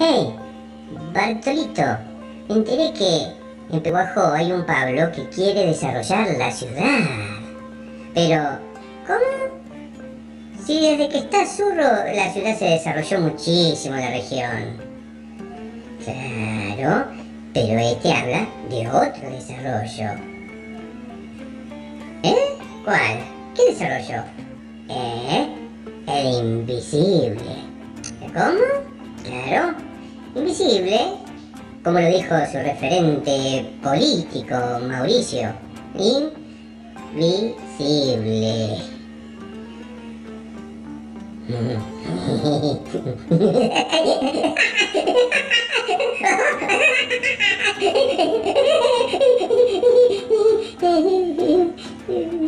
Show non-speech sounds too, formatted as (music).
Hey, Bartolito, me enteré que en Peguajo hay un Pablo que quiere desarrollar la ciudad. Pero, ¿cómo? Si desde que está Zurro la ciudad se desarrolló muchísimo la región. Claro, pero este habla de otro desarrollo. ¿Eh? ¿Cuál? ¿Qué desarrollo? ¿Eh? El invisible. ¿Cómo? Claro, invisible, como lo dijo su referente político Mauricio. Invisible. (laughs)